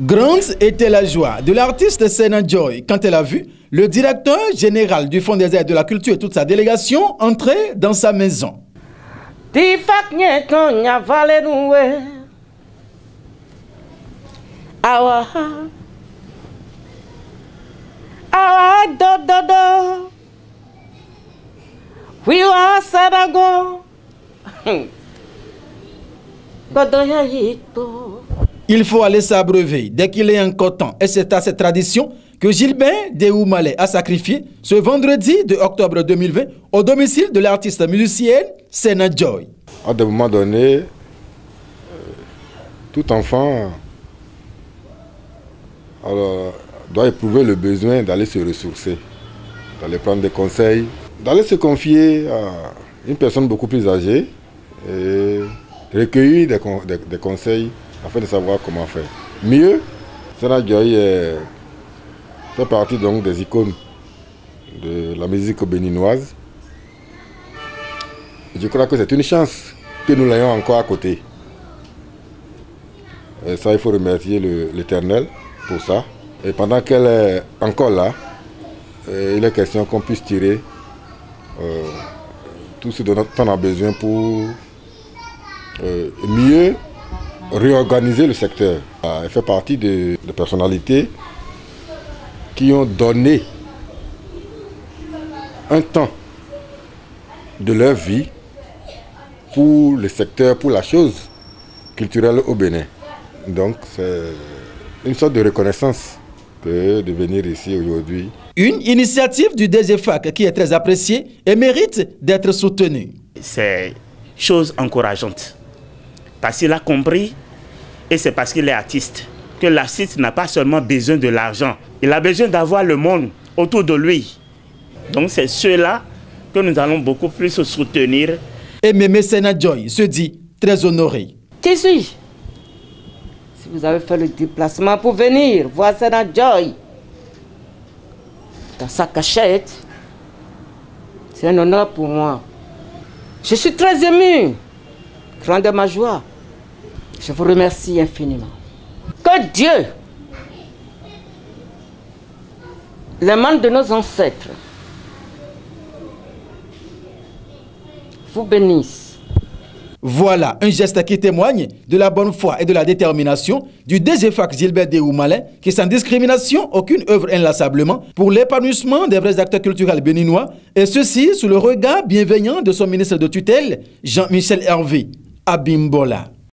Grande était la joie de l'artiste Sena Joy. Quand elle a vu le directeur général du Fonds des aides de la culture et toute sa délégation entrer dans sa maison. Il faut aller s'abreuver dès qu'il est un coton. Et c'est à cette tradition que Gilbert Deoumalé a sacrifié ce vendredi de octobre 2020 au domicile de l'artiste musicienne Sena Joy. À un moment donné, euh, tout enfant doit éprouver le besoin d'aller se ressourcer, d'aller prendre des conseils, d'aller se confier à une personne beaucoup plus âgée et recueillir des conseils afin de savoir comment faire. Mieux, Sana Joy fait partie donc des icônes de la musique béninoise. Je crois que c'est une chance que nous l'ayons encore à côté. Et ça, il faut remercier l'Éternel pour ça. Et pendant qu'elle est encore là, il est question qu'on puisse tirer euh, tout ce dont on a besoin pour euh, mieux réorganiser le secteur. Ah, elle fait partie des personnalités qui ont donné un temps de leur vie pour le secteur, pour la chose culturelle au Bénin. Donc c'est une sorte de reconnaissance que de venir ici aujourd'hui. Une initiative du DGFAC qui est très appréciée et mérite d'être soutenue. C'est chose encourageante parce qu'il a compris, et c'est parce qu'il est artiste, que l'artiste n'a pas seulement besoin de l'argent, il a besoin d'avoir le monde autour de lui. Donc c'est cela que nous allons beaucoup plus soutenir. Et Mémé Joy se dit très honoré. Qui suis Si vous avez fait le déplacement pour venir voir Sena Joy dans sa cachette, c'est un honneur pour moi. Je suis très ému, grande ma joie. Je vous remercie infiniment. Que Dieu, les mains de nos ancêtres, vous bénisse. Voilà un geste qui témoigne de la bonne foi et de la détermination du DGFAC Gilbert Déoumalin qui sans discrimination aucune œuvre inlassablement pour l'épanouissement des vrais acteurs culturels béninois et ceci sous le regard bienveillant de son ministre de tutelle Jean-Michel Hervé Abimbola.